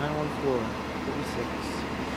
914, 36.